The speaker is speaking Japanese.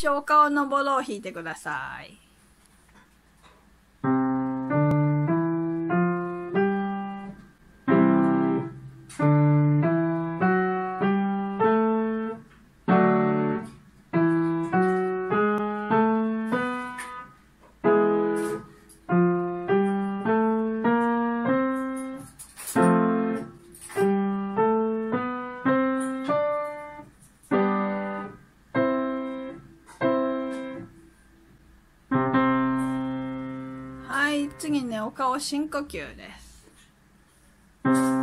しお顔のボロを引いてください。次ね、お顔深呼吸です。